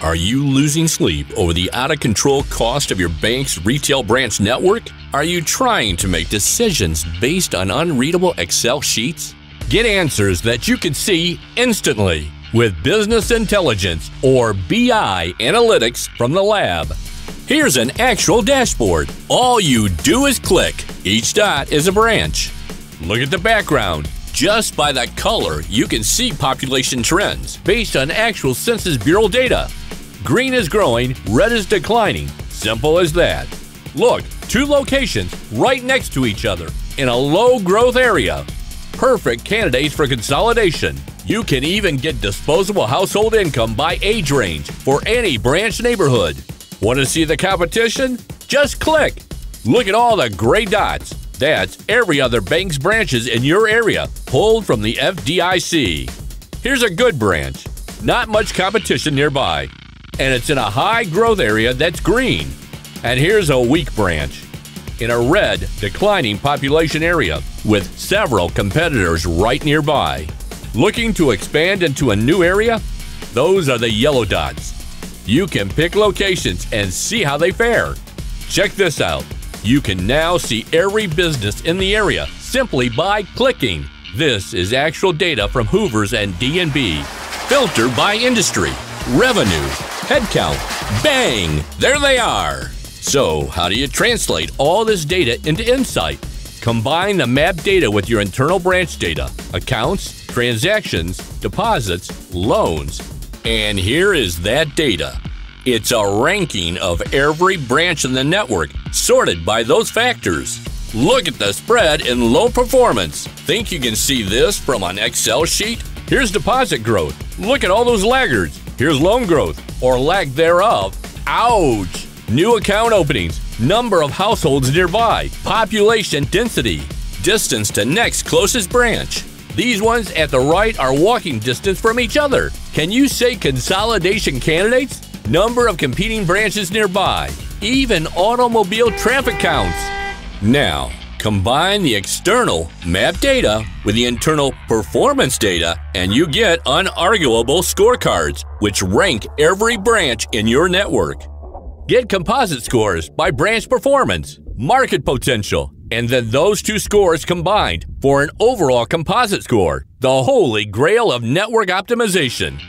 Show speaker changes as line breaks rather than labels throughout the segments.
Are you losing sleep over the out of control cost of your bank's retail branch network? Are you trying to make decisions based on unreadable Excel sheets? Get answers that you can see instantly with Business Intelligence or BI Analytics from the lab. Here's an actual dashboard. All you do is click. Each dot is a branch. Look at the background. Just by the color, you can see population trends based on actual Census Bureau data. Green is growing, red is declining. Simple as that. Look, two locations right next to each other in a low growth area. Perfect candidates for consolidation. You can even get disposable household income by age range for any branch neighborhood. Want to see the competition? Just click. Look at all the gray dots. That's every other bank's branches in your area, pulled from the FDIC. Here's a good branch. Not much competition nearby and it's in a high growth area that's green. And here's a weak branch in a red, declining population area with several competitors right nearby. Looking to expand into a new area? Those are the yellow dots. You can pick locations and see how they fare. Check this out. You can now see every business in the area simply by clicking. This is actual data from Hoovers and D&B, filtered by industry, revenue, headcount. Bang! There they are. So, how do you translate all this data into insight? Combine the map data with your internal branch data, accounts, transactions, deposits, loans, and here is that data. It's a ranking of every branch in the network, sorted by those factors. Look at the spread in low performance. Think you can see this from an Excel sheet? Here's deposit growth. Look at all those laggards. Here's loan growth, or lack thereof. Ouch! New account openings, number of households nearby, population density, distance to next closest branch. These ones at the right are walking distance from each other. Can you say consolidation candidates? Number of competing branches nearby, even automobile traffic counts. Now, Combine the external map data with the internal performance data, and you get unarguable scorecards, which rank every branch in your network. Get composite scores by branch performance, market potential, and then those two scores combined for an overall composite score, the holy grail of network optimization.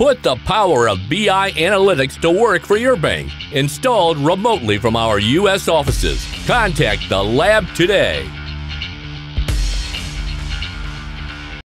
Put the power of BI analytics to work for your bank, installed remotely from our U.S. offices. Contact the lab today.